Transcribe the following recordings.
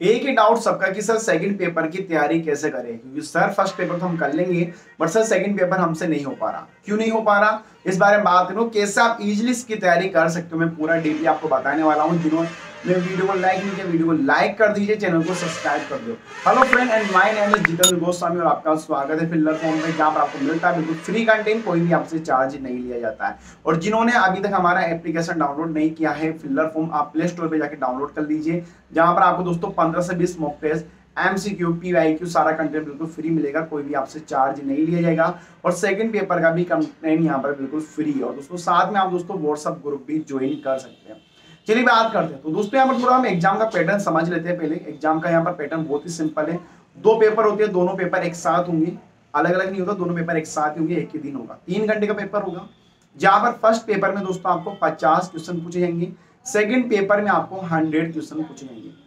एक ही डाउट सबका कि सर सेकंड पेपर की तैयारी कैसे करें? क्योंकि सर फ़र्स्ट पेपर तो हम कर लेंगे बट सर सेकंड पेपर हमसे नहीं हो पा रहा। क्यों नहीं हो पा रहा? इस बारे में बात करूँ, कैसे आप इजिली इसकी तैयारी कर सकते हो, मैं पूरा डिटेल आपको बताने वाला हूँ। जिन्होंने वीडियो को लाइक नहीं किया वीडियो को लाइक कर दीजिए चैनल को सब्सक्राइब कर दो। Hello friend and my name is Jitendra Goswami और आपका स्वागत है फिल्लर फॉर्म में जहाँ पर आपको मिलता है बिल्कुल फ्री कंटेंट कोई भी आपसे चार्ज नहीं लिया जाता है। और जिन्होंने अभी तक हमारा एप्लीकेशन डाउनलोड नहीं किया है फिल्लर फॉर्म आप प्ले स्टोर पर जाकर डाउनलोड कर लीजिए, जहाँ पर आपको दोस्तों पंद्रह से बीस मॉक टेस्ट एमसीक्यू क्यू सारा कंटेंट बिल्कुल फ्री मिलेगा, कोई भी आपसे चार्ज नहीं लिया जाएगा। और सेकंड पेपर का भी कंटेंट यहाँ पर बिल्कुल फ्री है। और दोस्तों, साथ में आप दोस्तों व्हाट्सअप ग्रुप भी ज्वाइन कर सकते हैं। चलिए बात करते हैं। तो दोस्तों, यहाँ पर थोड़ा हम एग्ज़ाम का पैटर्न समझ लेते हैं पहले। एग्ज़ाम का यहाँ पर पैटर्न बहुत ही सिंपल है। दो पेपर होते हैं, दोनों पेपर एक साथ होंगे। अलग अलग नहीं होगा दोनों पेपर एक साथ होंगे, एक ही दिन होगा। तीन घंटे का पेपर होगा। जहाँ पर फ़र्स्ट पेपर में दोस्तों आपको पचास क्वेश्चन पूछे जाएँगे। सेकेंड पेपर में आपको हंड्रेड क्वेश्चन पूछे जाएँगे।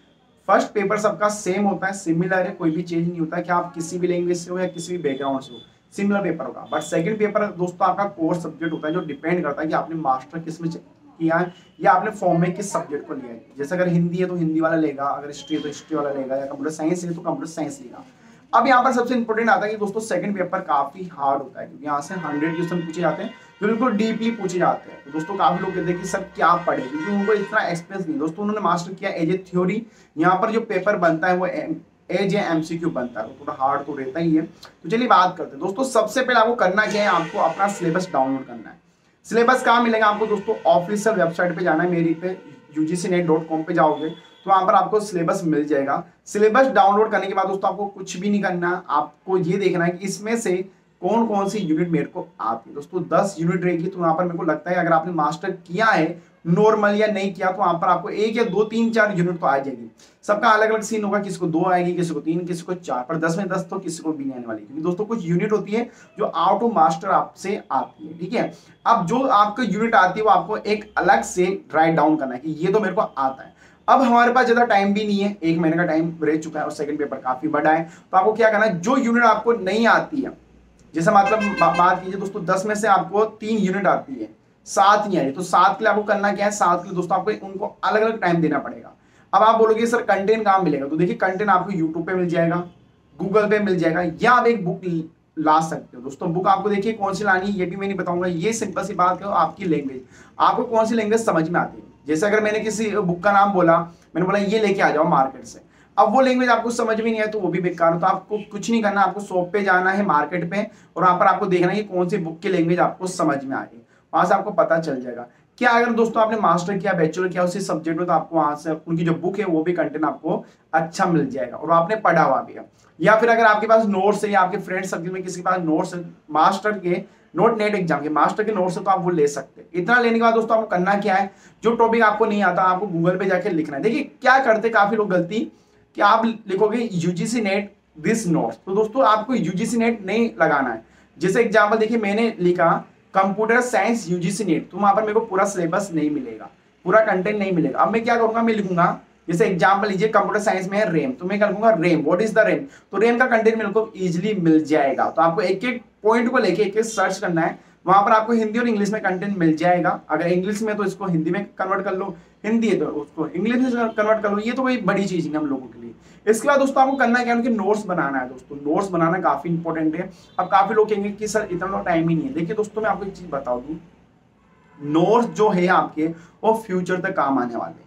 फ़र्स्ट पेपर सबका सेम होता है सिमिलर है, कोई भी चेंज नहीं होता कि आप किसी भी लैंग्वेज से हो या किसी भी बैकग्राउंड से हो। सिमिलर पेपर होगा। बट सेकंड पेपर दोस्तों आपका कोर्स सब्जेक्ट होता है जो डिपेंड करता है कि आपने मास्टर किसमें किया है, या आपने फॉर्म में किस सब्जेक्ट को लिया है। जैसे अगर हिंदी है तो हिंदी वाला लेगा, अगर हिस्ट्री है तो हिस्ट्री वाला लेगा, या कंप्यूटर साइंस है तो कंप्यूटर साइंस लेगा। अब यहाँ पर सबसे इंपॉर्टेंट आता है कि दोस्तों सेकंड पेपर काफ़ी हार्ड होता है, क्योंकि यहाँ से हंड्रेड क्वेश्चन पूछे जाते हैं जो बिल्कुल डीपली पूछे जाते हैं। तो दोस्तों काफ़ी लोग कहते हैं कि सर क्या पढ़े, क्योंकि उनको इतना एक्सपीरियंस नहीं। दोस्तों उन्होंने मास्टर किया एज ए थ्योरी यहाँ पर जो पेपर बनता है वो एज ए एमसीक्यू बनता है थोड़ा हार्ड तो रहता ही है। तो चलिए बात करते हैं। दोस्तों सबसे पहले आपको करना क्या है, आपको अपना सिलेबस डाउनलोड करना है। सिलेबस कहाँ मिलेगा आपको दोस्तों? ऑफिशियल वेबसाइट पे जाना है, मेरी पे कॉम पे जाओगे तो वहाँ पर आपको सिलेबस मिल जाएगा। सिलेबस डाउनलोड करने के बाद दोस्तों आपको कुछ भी नहीं करना, आपको ये देखना है कि इसमें से कौन कौन सी यूनिट मेरे को आती है। दोस्तों, दस यूनिट रहेगी तो वहाँ पर मेरे को लगता है अगर आपने मास्टर किया है नॉर्मल या नहीं किया तो वहाँ पर आपको एक या दो, तीन, चार यूनिट तो आ जाएगी। सबका अलग अलग सीन होगा, किसी को दो आएगी, किसी को तीन, किसी को चार, पर दस में दस तो किसी को भी नहीं आने वाली। क्योंकि दोस्तों, कुछ यूनिट होती है जो आउट ऑफ़ मास्टर आपसे आती है, ठीक है? अब जो आपको यूनिट आती है, वो आपको एक अलग से राइट डाउन करना है कि ये तो मेरे को आता है। अब हमारे पास ज़्यादा टाइम भी नहीं है, एक महीने का टाइम रह चुका है और सेकंड पेपर काफ़ी बड़ा है। तो आपको क्या करना है, जो यूनिट आपको नहीं आती है, जैसे मतलब बात कीजिए दोस्तों, दस में से आपको तीन यूनिट आती है। सात ही आई तो सात के लिए आपको करना क्या है? सात के लिए दोस्तों आपको उनको अलग अलग टाइम देना पड़ेगा। अब आप बोलोगे, सर कंटेंट कहाँ मिलेगा? तो देखिए कंटेंट आपको यूट्यूब पे मिल जाएगा गूगल पे मिल जाएगा, या आप एक बुक ला सकते हो। दोस्तों बुक आपको देखिए कौन सी लानी है, ये भी मैं नहीं बताऊँगा। ये सिंपल सी बात है, आपकी लैंग्वेज आपको कौन सी लैंग्वेज समझ में आती है? जैसे अगर मैंने किसी बुक का नाम बोला, मैंने बोला, ये लेके आ जाओ मार्केट से। अब वो लैंग्वेज आपको समझ में नहीं है तो वो भी बेकार हो। तो आपको कुछ नहीं करना, आपको शॉप पे जाना है मार्केट पे, और वहाँ पर आपको देखना है कि कौन सी बुक की लैंग्वेज आपको समझ में आ रही है। वहाँ से आपको पता चल जाएगा। क्या अगर दोस्तों आपने मास्टर किया बैचलर किया, उसी सब्जेक्ट में तो आपको वहाँ से, उनकी जो बुक है, वो भी कंटेंट आपको अच्छा मिल जाएगा और आपने पढ़ा हुआ भी है। या फिर अगर आपके पास नोट्स है, या आपके फ्रेंड सर्किल में किसी के पास नोट्स मास्टर के नोट नेट एग्ज़ाम के मास्टर के नोट्स है तो आप वो ले सकते हैं। इतना लेने के बाद दोस्तों आपको करना क्या है? जो टॉपिक आपको नहीं आता, आपको गूगल पे जाके लिखना है। देखिए, क्या करते काफ़ी लोग गलती? कि आप लिखोगे यूजीसी नेट दिस नोट्स तो दोस्तों, आपको यूजीसी नेट नहीं लगाना है। जैसे एग्ज़ाम्पल देखिए, मैंने लिखा कंप्यूटर साइंस यूजीसी नेट। तो वहाँ पर मेरे को पूरा सिलेबस नहीं मिलेगा, पूरा कंटेंट नहीं मिलेगा। अब मैं क्या करूँगा, मैं लिखूँगा, जैसे एग्ज़ाम्पल लीजिए, कंप्यूटर साइंस में है रेम तो मैं क्या लिखूँगा RAM what is the RAM तो रेम का कंटेंट मेरे को इजिली मिल जाएगा। तो आपको एक एक पॉइंट को लेके एक एक सर्च करना है। वहाँ पर आपको हिंदी और इंग्लिश में कंटेंट मिल जाएगा। अगर इंग्लिश में तो इसको हिंदी में कन्वर्ट कर लो, हिंदी है तो उसको इंग्लिश में कन्वर्ट कर लो, ये तो कोई बड़ी चीज़ है हम लोगों के लिए। इसके बाद दोस्तों आपको करना क्या उनके नोट्स बनाना है दोस्तों। नोट्स बनाना काफ़ी इंपॉर्टेंट है। अब काफ़ी लोग कहेंगे कि, सर, इतना टाइम ही नहीं है। देखिए दोस्तों, मैं आपको एक चीज़ बता दू नोट्स जो है आपके, वो फ्यूचर तक काम आने वाले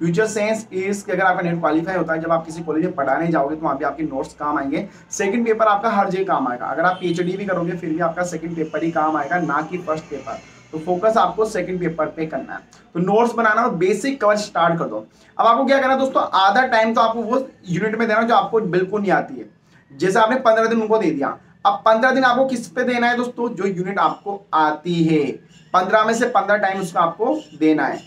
फ्यूचर साइंस इज़ कि अगर आपका नेट क्वालिफाई होता है, जब आप किसी कॉलेज में पढ़ाने जाओगे तो वहाँ पे आपके नोट्स काम आएँगे। सेकंड पेपर आपका हर जगह काम आएगा। अगर आप पीएचडी भी करोगे, फिर भी आपका सेकंड पेपर ही काम आएगा, ना कि फ़र्स्ट पेपर तो फोकस आपको सेकंड पेपर पे करना है। तो नोट्स बनाना और बेसिक कवर स्टार्ट कर दो। अब आपको क्या करना है दोस्तों? आधा टाइम तो आपको वो यूनिट में देना जो आपको बिल्कुल नहीं आती है। जैसे आपने पंद्रह दिन उनको दे दिया। अब पंद्रह दिन आपको किस पे देना है दोस्तों? जो यूनिट आपको आती है। पंद्रह में से पंद्रह टाइम उसका आपको देना है।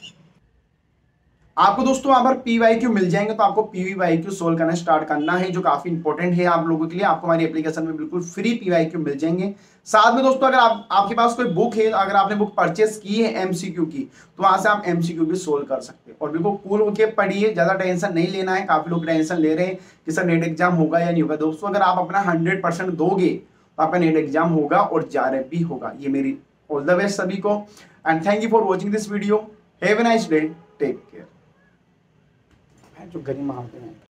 आपको दोस्तों वहाँ पर क्यू मिल जाएँगे तो आपको पीवीवाई क्यू सोल्व करना स्टार्ट करना है, जो काफ़ी इंपॉर्टेंट है आप लोगों के लिए। आपको हमारी एप्लीकेशन में बिल्कुल फ्री पीवाई क्यू मिल जाएँगे। साथ में दोस्तों, अगर आप, आपके पास कोई बुक है, अगर आपने बुक परचेस की है एमसीक्यू की तो वहाँ से आप एमसीक्यू भी सोल्व कर सकते हैं। और बिल्कुल कूल होकर पढ़िए, ज़्यादा टेंशन नहीं लेना है। काफ़ी लोग टेंशन ले रहे हैं कि सर नेट एग्ज़ाम होगा या नहीं होगा। दोस्तों, अगर आप अपना हंड्रेड परसेंट दोगे तो आपका नेट एग्ज़ाम होगा और जारे भी होगा। ये मेरी ऑल द बेस्ट सभी को। And thank you for watching this video have a nice day take care जो गरिमा होते हैं।